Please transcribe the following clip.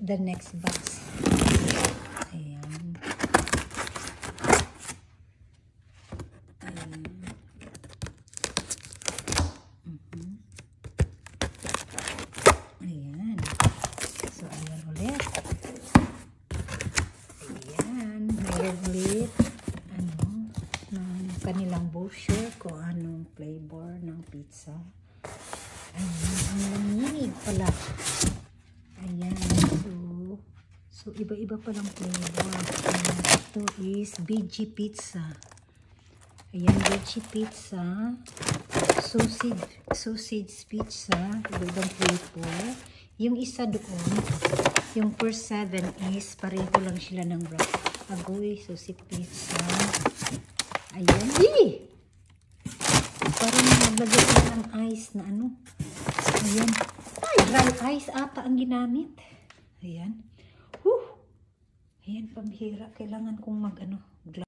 the next box. Ayan. Ayan. Mhm. Ayan. So, ulit. Ayan. Mayroon ulit. Ano, ng kanilang brochure kung anong flavor ng pizza. Ayan. Ang lamig pala. So, iba-iba palang flavor. Ayan. Ito is BG pizza. Ayan, veggie pizza, sausage, sausage pizza, ibang flavor. Yung isa doon, yung first seven is pareho lang sila ng wrap. Agoy, sausage pizza. Ayan. Eh! Parang naglagay sila ng ice na ano. Ayan. Ay, dry ice ata ang ginamit. Ayan. Ayan, pambihira. Kailangan kong mag ano,